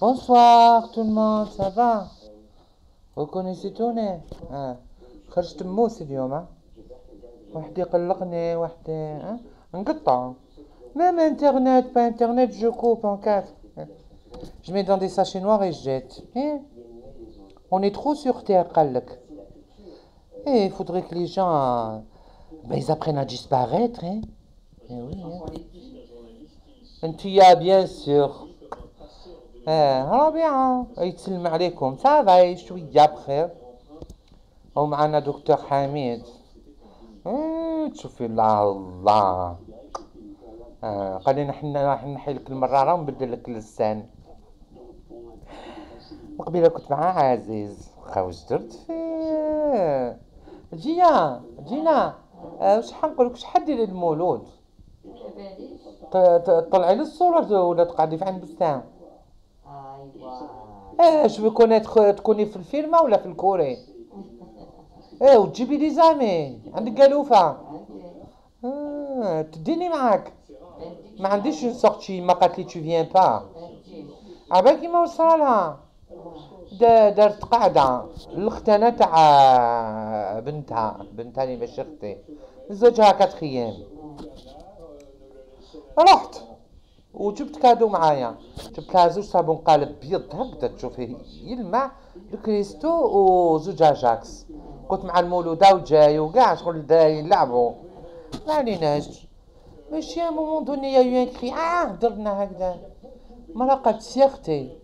Bonsoir tout le monde, ça va Vous connaissez Tony اه خرجت موس اليوم ها واحد يقلقني واحد ها نقطع Même internet, pas internet, je coupe en quatre. Je mets dans des sachets noirs et je jette. Hein On est trop sur terre, قالك. Et il faudrait que les gens, euh, ben, ils apprennent à disparaître, hein. Eh oui, hein. انتيا bien sûr. آه ربيعة يتسلم عليكم. صافا شوية بخير ومعنا دكتور حميد. آه تشوفي الله الله آه قال لنا حنا راح نحي لك المرارة ونبدل لك اللسان. وقبيلة كنت مع عزيز. واخا واش درت فيه. جينا جينا. آه وش حنقول لك؟ شحال ديري المولود؟ طلعي لي الصورة ولا تقعدي في عند بستان؟ جو كونيتخ تكوني في الفيلم ولا في الكوري آه وتجيبي لي زامي عندك قالوفة آه تديني معاك ما عنديش سورتي ما قالت لي تو فيان با عباك كيما وصلها دا- دارت قاعدة الأخت أنا تاع بنتها بنتها اللي ماشي أختي زوجها كاتخيام رحت وجبت كادو معايا لها زوج صابون قالب بيض هكذا تشوفي يلمع الكريستو وزوج جاكس قلت مع المولودة وجاي وكاع شغل دا يلعبوا ما عليناش ماشي ا مومون دوني يا يو ان كري. آه درنا هكذا. مرة قالت سي أختي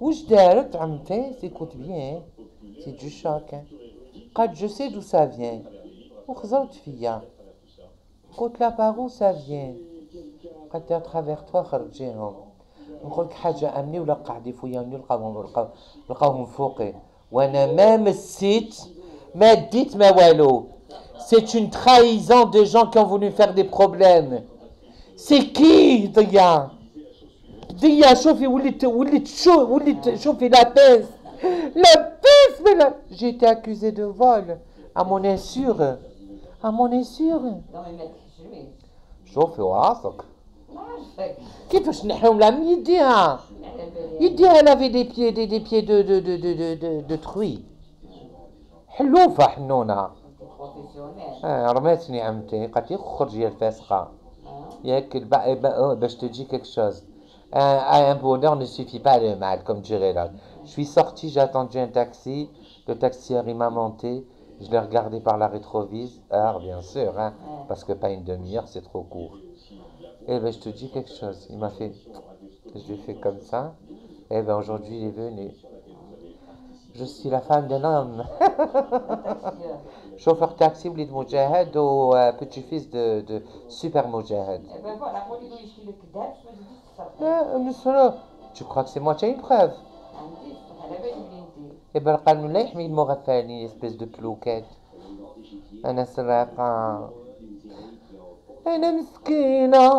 وش دارت عمتي؟ سيكوت بيان. سي دو شوك قالت جو سي دو سا فيان. وخزرت فيا. قلت لها باغو سا فيان. قالت اترافيغ توا خرجيهم. نقول لك حاجة أمني ولا قاعد يفويوني لقاوهم لقاو- لقاوهم فوقي وأنا ما مسيت ما ديت ما والو C'est une trahison de gens qui ont voulu faire des problèmes. C'est qui ضيا ضيا شوفي وليت وليت شو وليت شوفي لا بيس لا بيس mais la- J'ai été accusée de vol à mon insu à mon insu Non mais maître, je vais. شوفي واثق ما عرفك. كيفاش نحيهم لها من يديها على بالي. يديها elle avait des pieds des, des pieds de de de de de, de, de truie حلوفة حنونة Professionnel. آه رماتني عمتي قالت لي خرجي يا الفاسقة Hein? ياك البا- با- oh, bah, je te dis quelque chose. Un, un bonheur ne suffit pas le mal, comme dirait l'autre. Je suis sorti, j'ai attendu un taxi. Le taxieur, il m'a monté. Je l'ai regardé par la rétroviseur, bien sûr, hein, parce que pas une demi-heure, c'est trop court. Eh ben, je te dis quelque chose. Il m'a fait. Je lui ai fait comme ça. Eh ben, aujourd'hui, il est venu. Je suis la femme d'un homme. Chauffeur taxi, Blid Moujahid, ou euh, petit-fils de, de Super Moujahid. Eh, tu crois que c'est moi qui ai une preuve? Eh ben, le calme, il m'aura fait une espèce de plouquette. Un asraqa. أنا مسكينة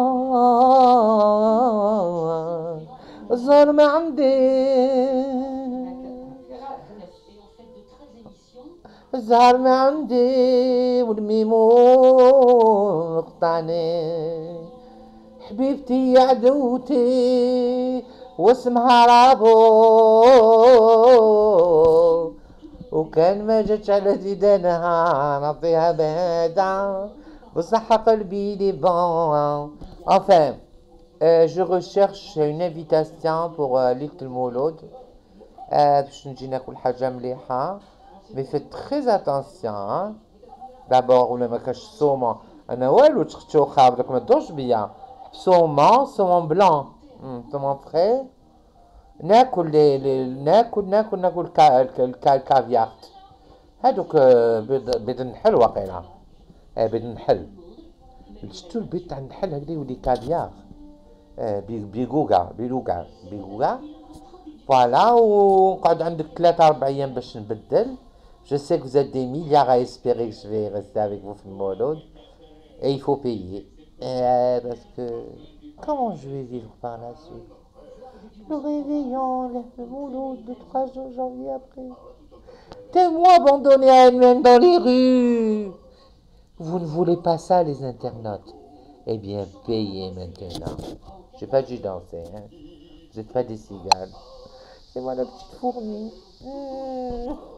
الزهر ما عندي. الزهر ما عندي والميمون قطعني حبيبتي يا عدوتي واسمها رابو. وكان ما جاتش على ديدانها نعطيها بهذا بصح قلبي لي بون enfin euh, je recherche une invitation pour euh, ليلة المولود آه، باش نجي ناكل حاجة مليحة مي faites très attention hein. دابور ولا ما كاش الصومة انا والو تختو خابرك ما تدورش بيا صومون صومون بلان صومون فري ناكل لي لي ناكل ناكل ناكل كا الكا الكافيار هادوك آه، بيض بيض النحل واقيلا آه، بيض النحل شتو البيض تاع النحل هكذا يولي كافيار آه، بي- بيغوغا بيلوغا بيغوغا فوالا ونقعد عندك ثلاثة أربع أيام باش نبدل Je sais que vous êtes des milliards à espérer que je vais rester avec vous في المولود et il faut payer Euh, parce que comment je vais vivre par la suite Le réveillon, le boulot de trois jours, janvier après. T'es-moi abandonné à elle-même dans les rues. vous ne voulez pas ça, les internautes Eh bien, payez maintenant. J'ai pas dû danser, hein. Vous n'êtes pas des cigales. C'est moi la petite fourmi. Mmh.